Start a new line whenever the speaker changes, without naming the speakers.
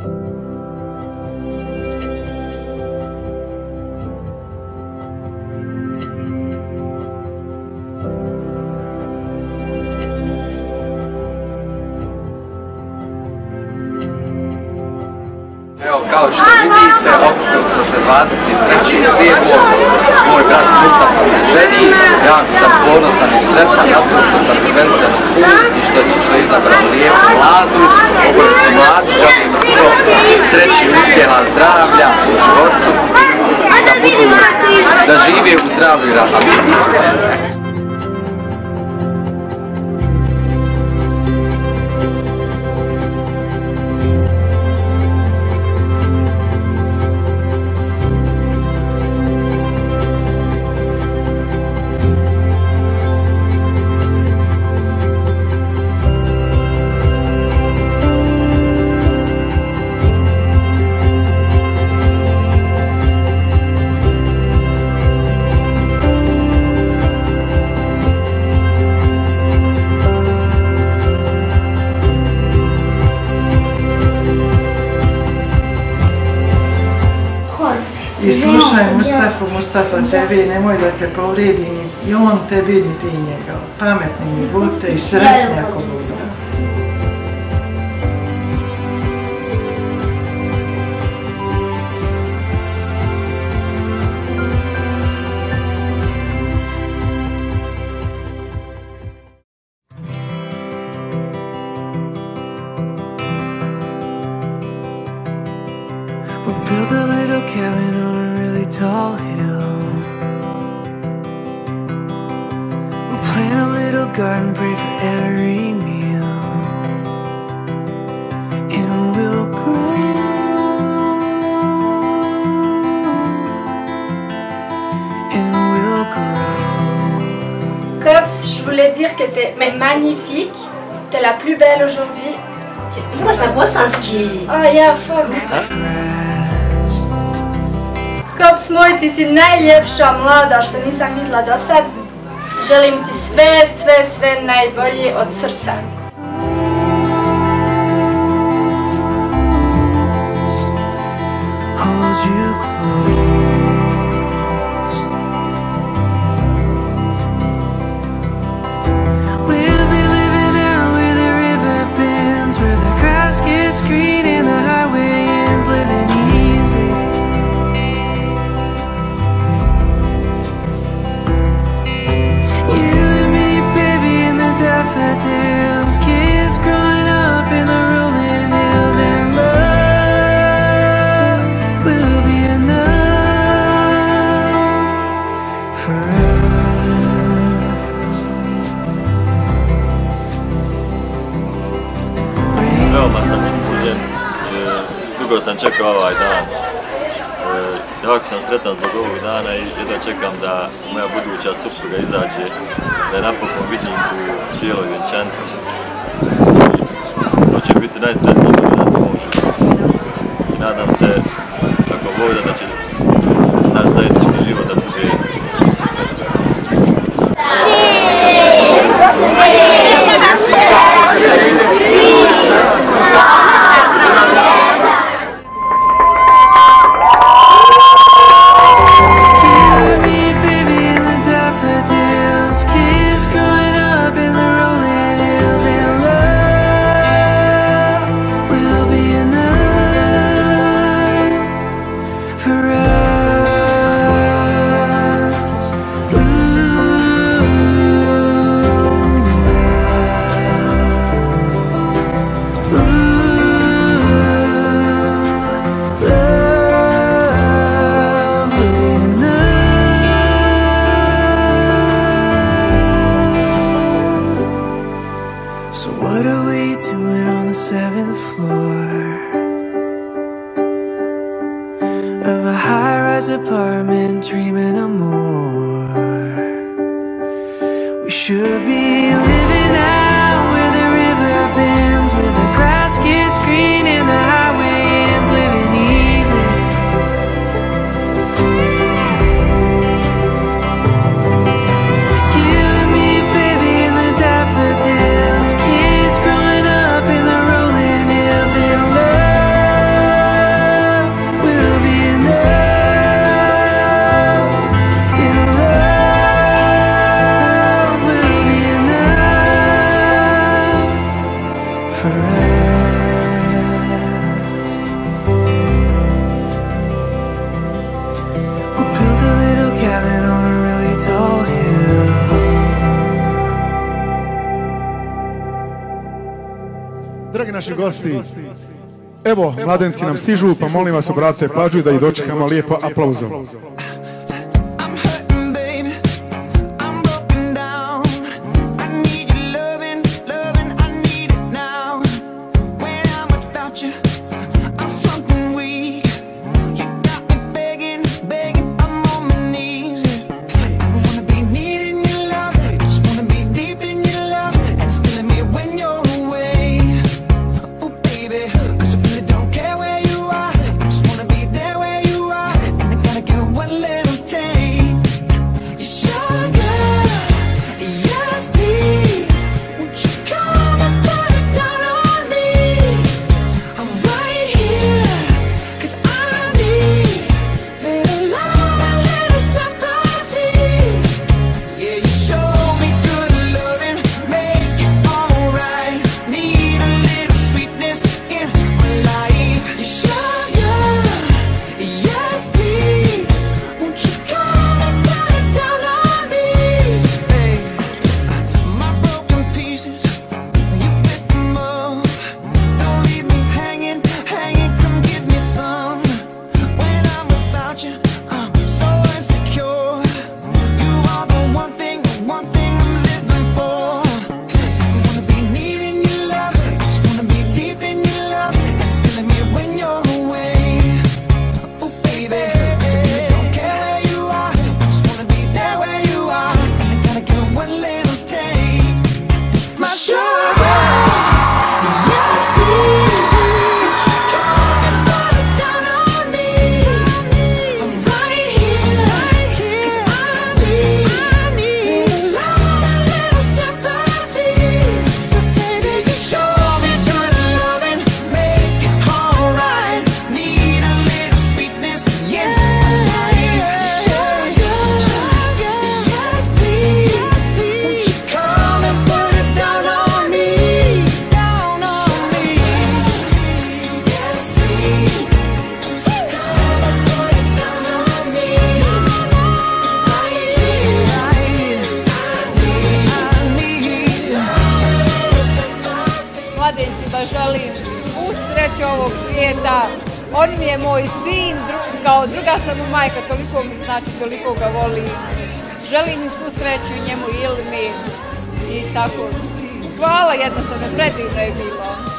嗯。Kao što vidite, okupili smo se 23. svijetom, moj brat Mustafa se ženi, jako sam ponosan i sretan na to što sam prvenstveno put i što, što je izabrao lijepu mladu, oboje su mladi, želim puno sreći, uspjeha, zdravlja u životu, da budu, da žive u zdravlju i ražavu.
Slušaj Mustafa, Mustafa, tebi nemoj da te povredi ni on tebi ni ti njega. Pametni mi budite i sretni ako bude.
We built a little cabin on tall hill. We plant a little garden, pray for every meal. And we'll grow. And we'll grow.
Cops, je voulais dire que t'es mais magnifique. T'es la plus belle aujourd'hui.
Moi, je la vois sans ski.
Oh yeah, fuck. Kops moj, ti si najljepša mlada što nisam vidjela do sad. Želim ti sve, sve, sve najbolje od srca.
Čekao ovaj dan. E, Jako sam sretan zbog ovog dana i jedva čekam da moja buduća supruga izađe, da je napokon vidim u bijeloj vjenčanci. To će biti najsretniji moment u mom životu. Nadam se, ako Bog da će
apartment, dreaming of Dragi
naši gosti, evo, mladenci nam stižu, pa molim vas obratite pažu da ih dočekamo lijepo aplauzom.
prijateljicima želim u sreću ovog svijeta. On mi je moj sin, kao druga sam mu majka, toliko mi znači, toliko ga voli. Želim mi svu sreću i njemu Ilmi i tako. Hvala jednostavno, predivno je bilo.